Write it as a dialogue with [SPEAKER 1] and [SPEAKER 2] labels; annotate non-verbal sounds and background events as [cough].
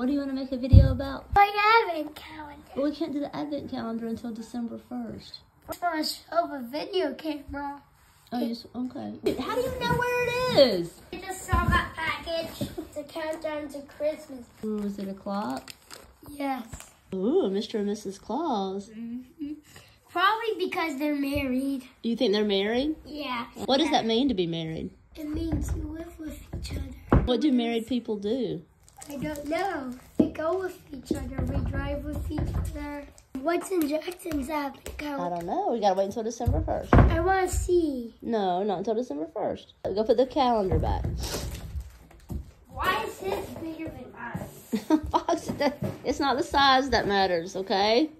[SPEAKER 1] What do you want to make a video about?
[SPEAKER 2] My advent calendar.
[SPEAKER 1] Well, we can't do the advent calendar until December 1st.
[SPEAKER 2] I'm gonna show the video camera.
[SPEAKER 1] Oh, you s- okay. How do you know where it is?
[SPEAKER 2] I just saw that package. It's a countdown to Christmas.
[SPEAKER 1] Ooh, is it a clock?
[SPEAKER 2] Yes.
[SPEAKER 1] Ooh, Mr. and Mrs. Claus.
[SPEAKER 2] Mm-hmm. Probably because they're married.
[SPEAKER 1] You think they're married?
[SPEAKER 2] Yeah.
[SPEAKER 1] What does that mean to be married?
[SPEAKER 2] It means you live with each other.
[SPEAKER 1] What do married people do?
[SPEAKER 2] I don't know. We go with each other. We drive with each other. What's in Jackson's advent
[SPEAKER 1] I don't know. We gotta wait until December 1st.
[SPEAKER 2] I want to see.
[SPEAKER 1] No, not until December 1st. Go put the calendar back.
[SPEAKER 2] Why is his bigger than mine? [laughs]
[SPEAKER 1] Fox, it's not the size that matters, okay?